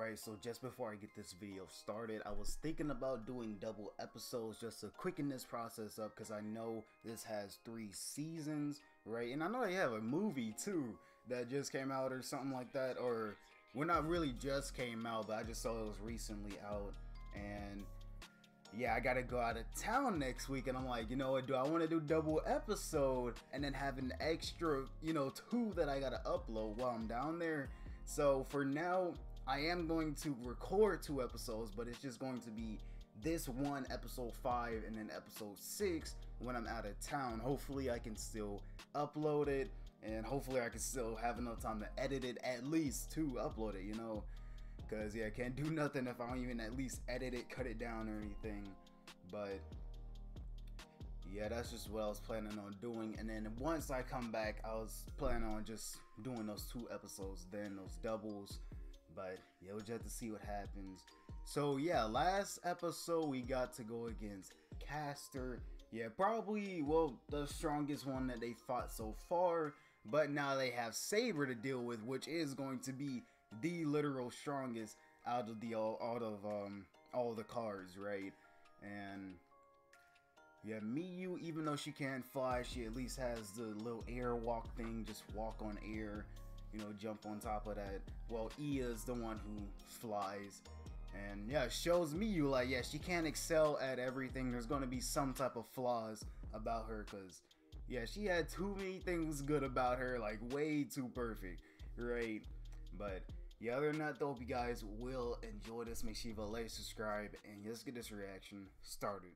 Alright, so just before I get this video started, I was thinking about doing double episodes just to quicken this process up because I know this has three seasons, right? And I know they have a movie too that just came out or something like that, or well, not really just came out, but I just saw it was recently out. And yeah, I gotta go out of town next week, and I'm like, you know what? Do I want to do double episode and then have an extra, you know, two that I gotta upload while I'm down there? So for now, I am going to record two episodes, but it's just going to be this one episode five and then episode six when I'm out of town. Hopefully, I can still upload it, and hopefully, I can still have enough time to edit it at least to upload it. You know, because yeah, I can't do nothing if I don't even at least edit it, cut it down, or anything. But yeah, that's just what I was planning on doing. And then once I come back, I was planning on just doing those two episodes, then those doubles but yeah, we'll just have to see what happens. So yeah, last episode we got to go against Caster. Yeah, probably well the strongest one that they fought so far. But now they have Saber to deal with, which is going to be the literal strongest out of the all out of um all the cards, right? And yeah, Miyu, even though she can't fly, she at least has the little air walk thing, just walk on air you know, jump on top of that. Well, Illya is the one who flies. And yeah, shows me you like, yeah, she can't excel at everything. There's to be some type of flaws about her because, yeah, she had too many things good about her, like way too perfect, right? But yeah, other than that, though, hope you guys will enjoy this. Make sure you like, subscribe, and let's get this reaction started.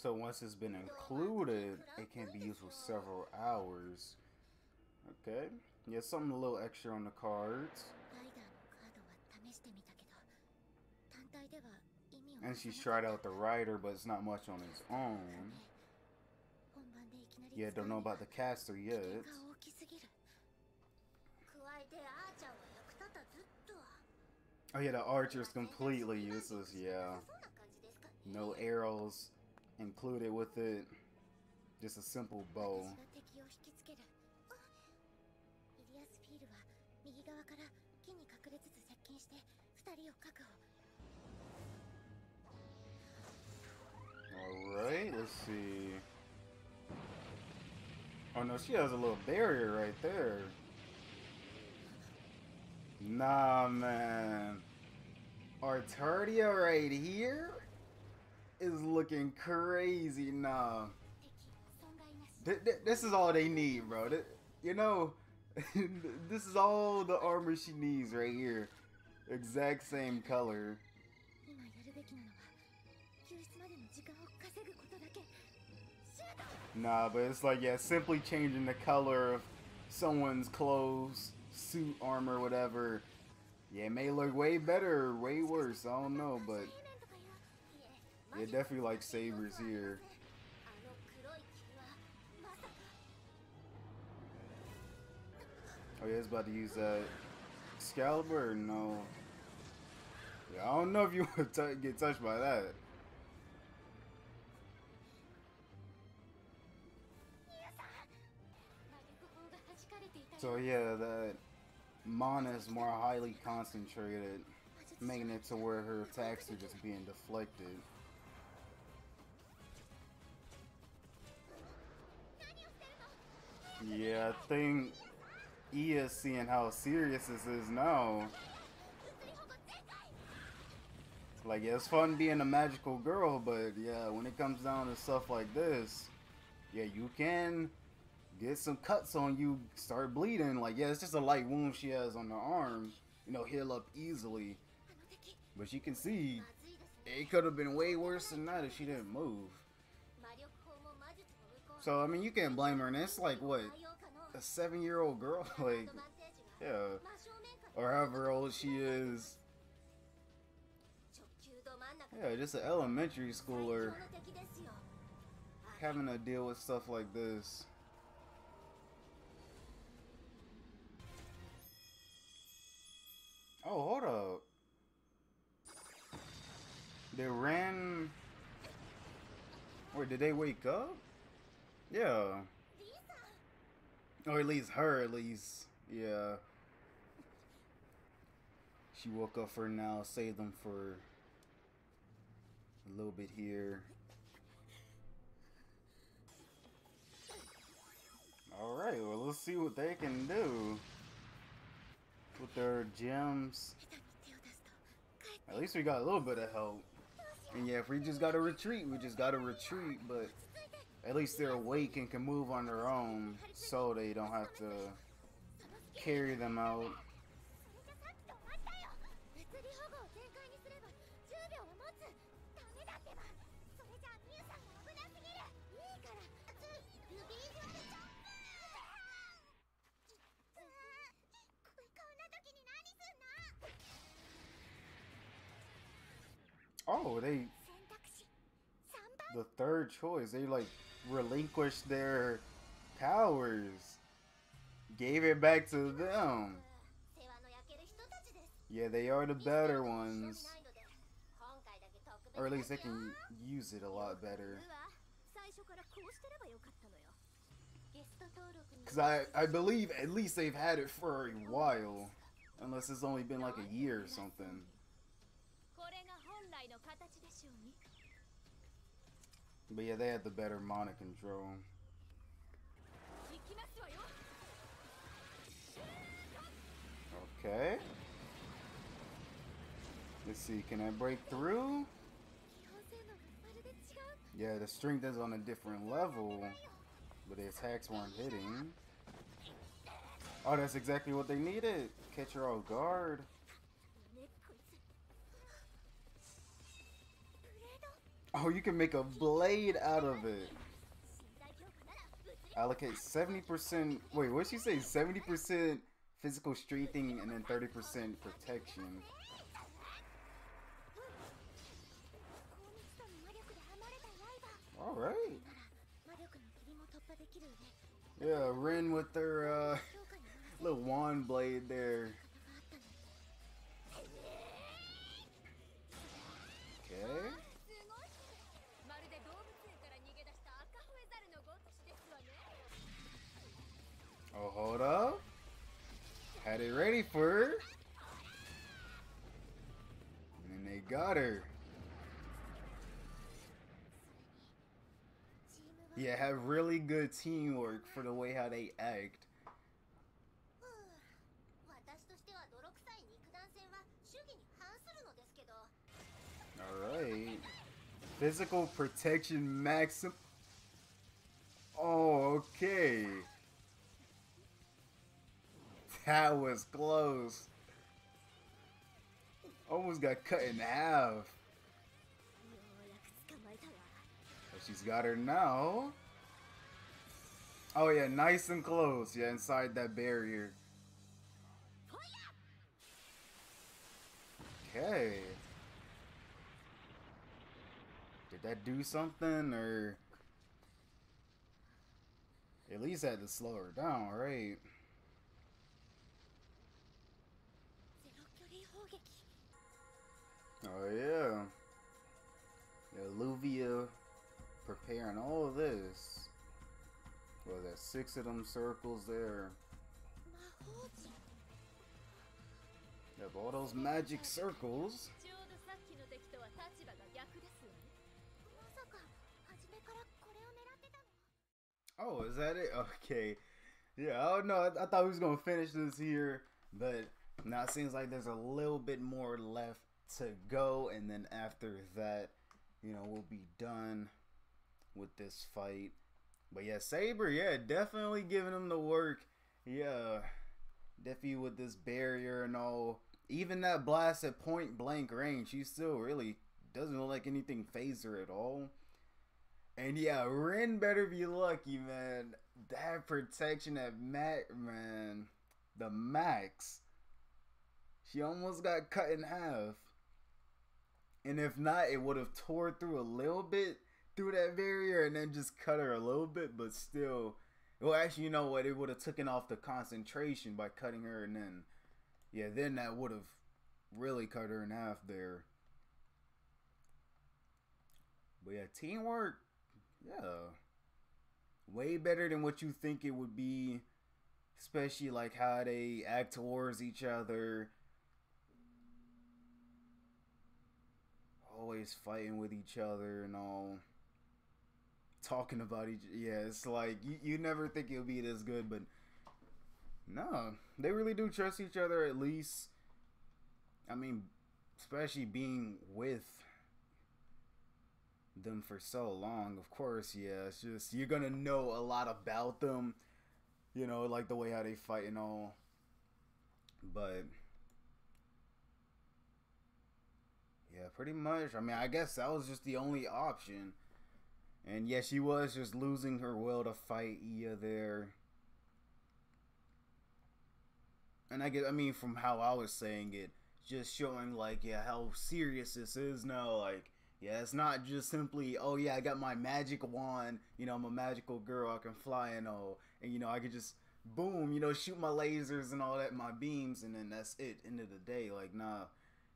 So once it's been included, it can be used for several hours. Okay. Yeah, something a little extra on the cards. And she's tried out the rider, but it's not much on his own. Yeah, don't know about the caster yet. Oh yeah, the archer's completely useless, yeah. No arrows included with it. Just a simple bow. Alright, let's see. Oh no, she has a little barrier right there. Nah, man. Artoria right here? Is looking crazy nah. Th th this is all they need, bro. Th you know, this is all the armor she needs right here. Exact same color. Nah, but it's like, yeah, simply changing the color of someone's clothes, suit, armor, whatever. Yeah, it may look way better or way worse. I don't know, but yeah, definitely like sabers here. Oh yeah, it's about to use that Excalibur no? Yeah, I don't know if you would get touched by that. So yeah, that mana is more highly concentrated, making it to where her attacks are just being deflected. Yeah, I think E is seeing how serious this is now. Like, yeah, it's fun being a magical girl, but yeah, when it comes down to stuff like this, yeah, you can get some cuts on you, start bleeding. Like, yeah, it's just a light wound she has on her arm, you know, heal up easily. But you can see, it could have been way worse than that if she didn't move. So I mean, you can't blame her. And it's like what a seven-year-old girl, like yeah, or however old she is. Yeah, just an elementary schooler having to deal with stuff like this. Oh, hold up. They ran. Wait, did they wake up? Yeah. Or at least her, at least. Yeah. She woke up for now, saved them for a little bit here. Alright, well, let's see what they can do with their gems. At least we got a little bit of help. And yeah, if we just gotta retreat, we just gotta retreat, but at least they're awake and can move on their own so they don't have to carry them out. Oh, they the third choice. They like relinquished their powers. Gave it back to them. Yeah, they are the better ones. Or at least they can use it a lot better. Because I, I believe at least they've had it for a while. Unless it's only been like a year or something. But yeah, they had the better mana control. Okay. Let's see, can I break through? Yeah, the strength is on a different level, but the attacks weren't hitting. Oh, that's exactly what they needed. Catch her off guard. Oh, you can make a blade out of it. Allocate 70%. Wait, what did she say? 70% physical strengthening and then 30% protection. Alright. Yeah, Rin with their uh, little wand blade there. Got her. Yeah, have really good teamwork for the way how they act. Alright. Physical protection maximum. Oh, okay. That was close. Almost got cut in half. But she's got her now. Oh yeah, nice and close. Yeah, inside that barrier. Okay. Did that do something or at least had to slow her down, right? Oh yeah. Yeah, Luvia preparing all of this. Well, there's six of them circles there. Have all those magic circles. Oh, is that it? Okay. Yeah, oh no, I, I thought we was gonna finish this here, but now it seems like there's a little bit more left to go, and then after that, you know, we'll be done with this fight. But yeah, Saber, yeah, definitely giving him the work. Yeah, definitely with this barrier and all. Even that blast at point blank range, he still really doesn't look like anything phaser at all. And yeah, Rin better be lucky, man. That protection at Mac, man, the max. She almost got cut in half. And if not, it would have tore through a little bit through that barrier and then just cut her a little bit, but still. Well, actually, you know what? It would have taken off the concentration by cutting her, and then, yeah, then that would have really cut her in half there. But yeah, teamwork, yeah, way better than what you think it would be. Especially like how they act towards each other. Always fighting with each other and all. Talking about each yeah, it's like you, you never think it'll be this good, but no, they really do trust each other at least. I mean, especially being with them for so long. Of course, yeah, it's just you're gonna know a lot about them. You know, like the way how they fight and all. But yeah, pretty much. I mean, I guess that was just the only option. And yeah, she was just losing her will to fight Illya there. And I get, I mean, from how I was saying it, just showing like, yeah, how serious this is now. Like, yeah, it's not just simply, oh yeah, I got my magic wand, you know, I'm a magical girl, I can fly and all, and you know, I could just boom, you know, shoot my lasers and all that, my beams, and then that's it. End of the day, like, nah,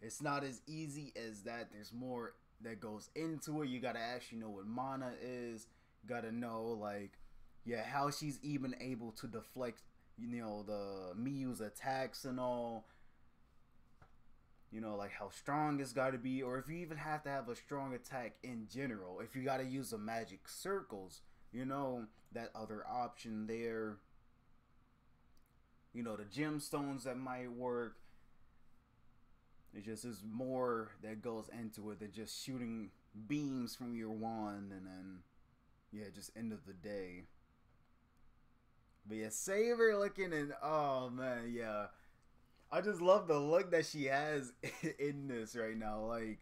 it's not as easy as that. There's more that goes into it. You gotta actually know what mana is. Gotta know like, yeah, how she's even able to deflect, you know, the Miyu's attacks and all you know, like how strong it's got to be, or if you even have to have a strong attack in general. If you got to use the magic circles, you know, that other option there. You know, the gemstones that might work. Just is more that goes into it than just shooting beams from your wand and then, yeah, just end of the day. But yeah, Saber looking and oh man, yeah I just love the look that she has in this right now. Like,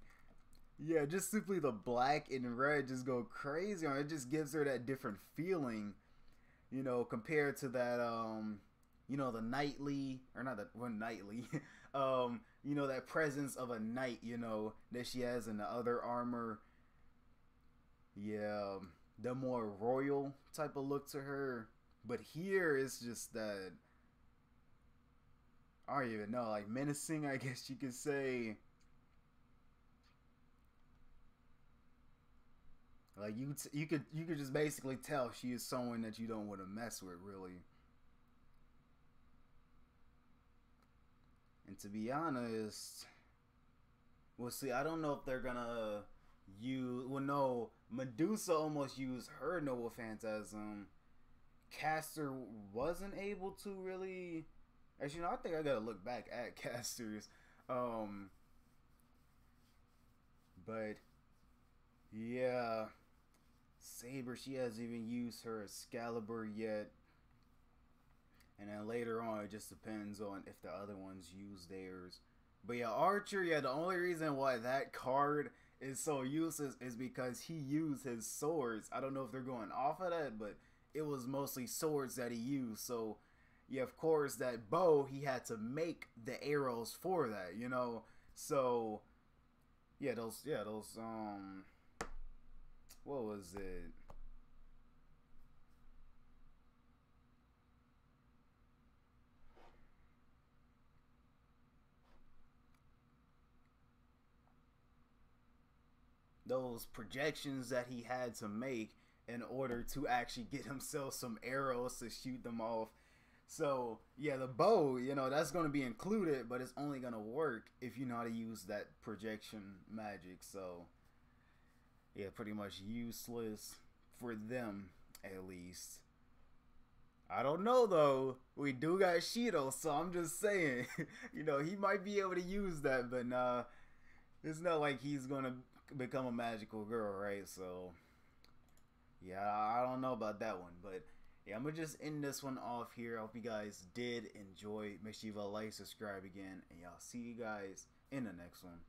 yeah, just simply the black and red just go crazy on it. Just gives her that different feeling, you know, compared to that, um, you know, the knightly or not the one knightly, um, you know, that presence of a knight, you know, that she has in the other armor. Yeah, the more royal type of look to her. But here it's just that I don't even know, like menacing, I guess you could say. Like you, t- you could, you could just basically tell she is someone that you don't want to mess with, really. To be honest, well, see, I don't know if they're gonna use. Well, no, Medusa almost used her noble phantasm. Caster wasn't able to really Actually, know, I think I gotta look back at casters. Um, but yeah, Saber, she hasn't even used her Excalibur yet. And then later on, it just depends on if the other ones use theirs. But yeah, Archer, yeah, the only reason why that card is so useless is because he used his swords. I don't know if they're going off of that, but it was mostly swords that he used. So yeah, of course, that bow he had to make the arrows for that, you know. So, yeah, those, yeah, those, um, what was it? Those projections that he had to make in order to actually get himself some arrows to shoot them off so yeah, the bow, you know, that's going to be included, but it's only going to work if you know how to use that projection magic. So yeah, pretty much useless for them at least. I don't know though. We do got Shirou, so I'm just saying, you know, he might be able to use that, but nah, it's not like he's gonna become a magical girl, right? So, yeah, I don't know about that one, but yeah, I'm gonna just end this one off here. I hope you guys did enjoy. Make sure you like, subscribe again, and y'all see you guys in the next one.